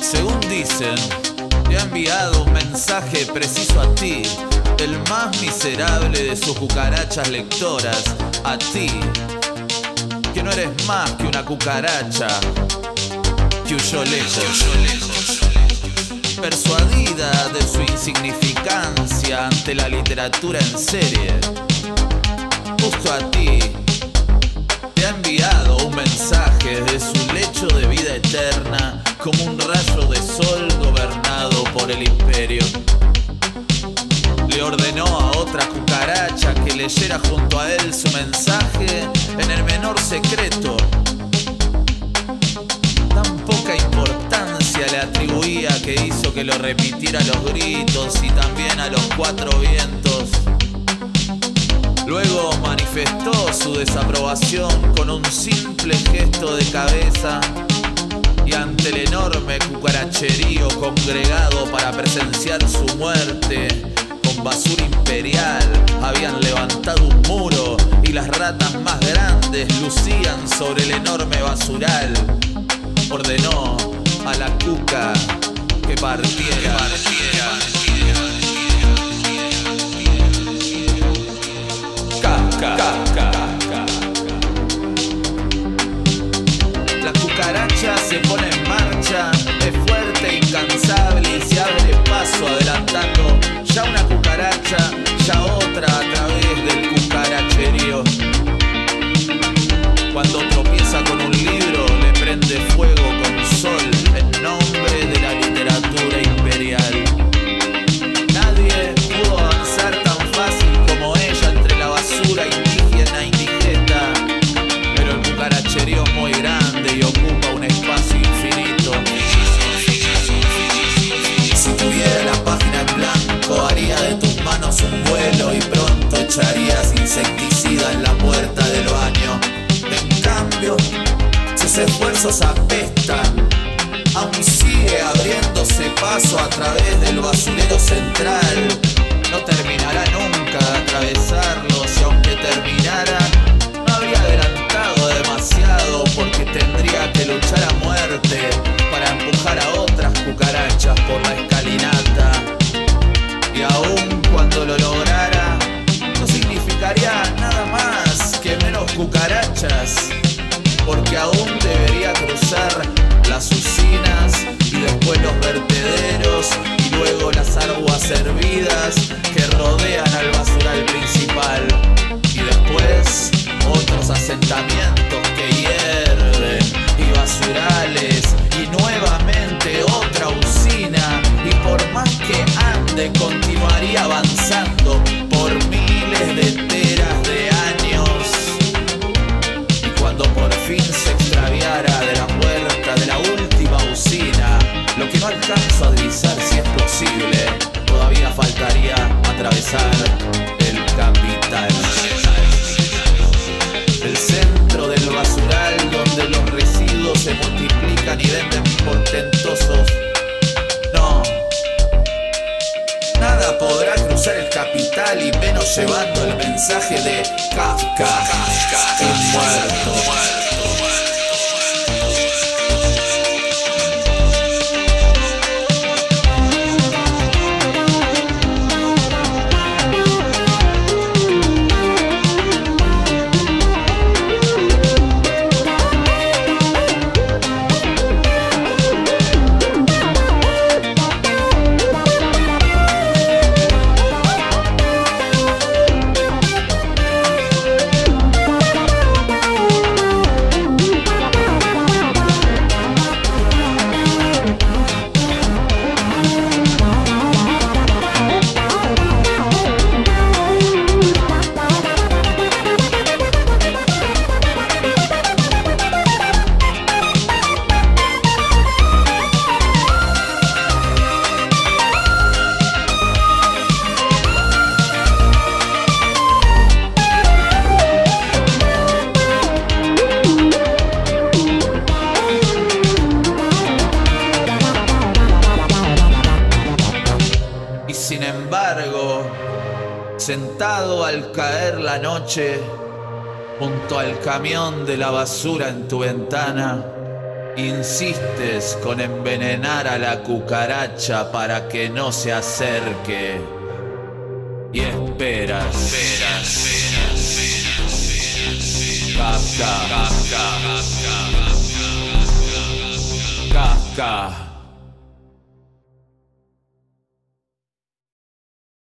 Según dicen, te ha enviado un mensaje preciso a ti, el más miserable de sus cucarachas lectoras, a ti, que no eres más que una cucaracha que huyó lejos. Persuadida de su insignificancia ante la literatura en serie, justo a ti te ha enviado un mensaje de su lecho de vida eterna como un rayo de sol gobernado por el imperio. Le ordenó a otra cucaracha que leyera junto a él su mensaje en el menor secreto. Tan poca importancia le atribuía que hizo que lo repitiera a los gritos y también a los cuatro vientos. Luego manifestó su desaprobación con un simple gesto de cabeza y ante el enorme cucaracherío congregado para presenciar su muerte basura imperial habían levantado un muro y las ratas más grandes lucían sobre el enorme basural. Ordenó a la cuca que partiera. La esfuerzos apestan. Aún sigue abriéndose paso a través del basurero central. No terminará nunca de atravesarlo, si aunque terminara, no habría adelantado demasiado porque tendría que luchar a muerte para empujar a otras cucarachas por la escalinata. Y aún cuando lo lograra, no significaría nada más que menos cucarachas, porque aún después los vertederos el capital. El centro del basural donde los residuos se multiplican y venden portentosos. No, nada podrá cruzar el capital y menos llevando el mensaje de Kafka, muerto. Sentado al caer la noche, junto al camión de la basura en tu ventana, insistes con envenenar a la cucaracha para que no se acerque. Y esperas, esperas, esperas, Kafka, Kafka, Kafka.